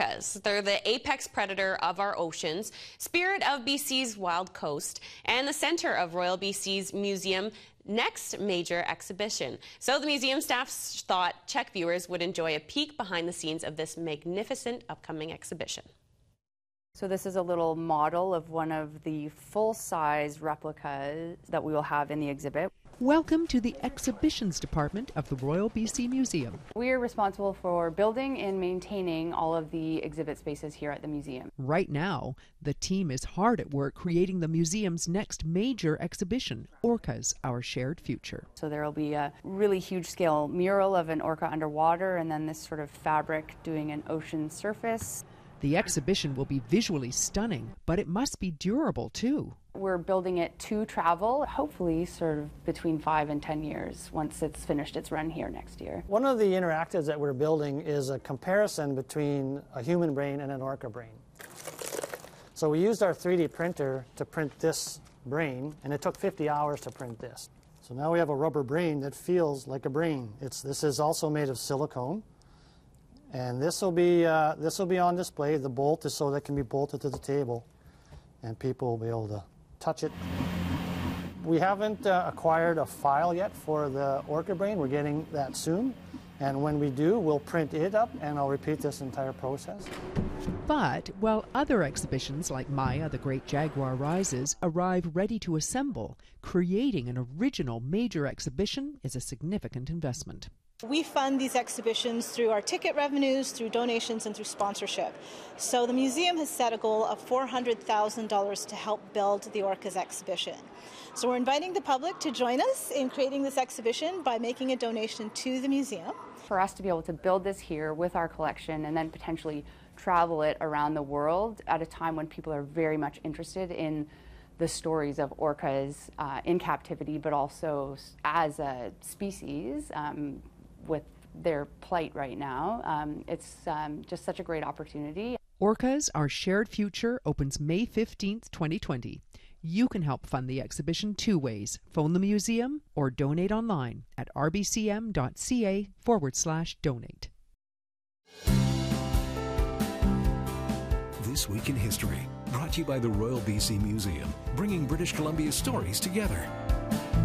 Orcas. They're the apex predator of our oceans, spirit of BC's wild coast, and the center of Royal BC's museum next major exhibition. So the museum staff thought CHEK viewers would enjoy a peek behind the scenes of this magnificent upcoming exhibition. So this is a little model of one of the full-size replicas that we will have in the exhibit. Welcome to the Exhibitions Department of the Royal BC Museum. We are responsible for building and maintaining all of the exhibit spaces here at the museum. Right now, the team is hard at work creating the museum's next major exhibition, Orcas, Our Shared Future. So there will be a really huge scale mural of an orca underwater and then this sort of fabric doing an ocean surface. The exhibition will be visually stunning, but it must be durable too. We're building it to travel, hopefully, sort of between five and 10 years once it's finished its run here next year. One of the interactives that we're building is a comparison between a human brain and an orca brain. So we used our 3D printer to print this brain, and it took 50 hours to print this. So now we have a rubber brain that feels like a brain. It's, this is also made of silicone. And this will be uh, this will be on display. The bolt is so that it can be bolted to the table, and people will be able to touch it. We haven't uh, acquired a file yet for the Orca Brain. We're getting that soon. And when we do, we'll print it up and I'll repeat this entire process. But while other exhibitions like Maya, the Great Jaguar Rises arrive ready to assemble, creating an original major exhibition is a significant investment. We fund these exhibitions through our ticket revenues, through donations, and through sponsorship. So the museum has set a goal of $400,000 to help build the Orcas exhibition. So we're inviting the public to join us in creating this exhibition by making a donation to the museum. For us to be able to build this here with our collection and then potentially travel it around the world at a time when people are very much interested in the stories of orcas uh, in captivity, but also as a species. Um, with their plight right now. Um, it's um, just such a great opportunity. Orcas Our Shared Future opens May 15th, 2020. You can help fund the exhibition two ways phone the museum or donate online at rbcm.ca forward slash donate. This Week in History, brought to you by the Royal BC Museum, bringing British Columbia's stories together.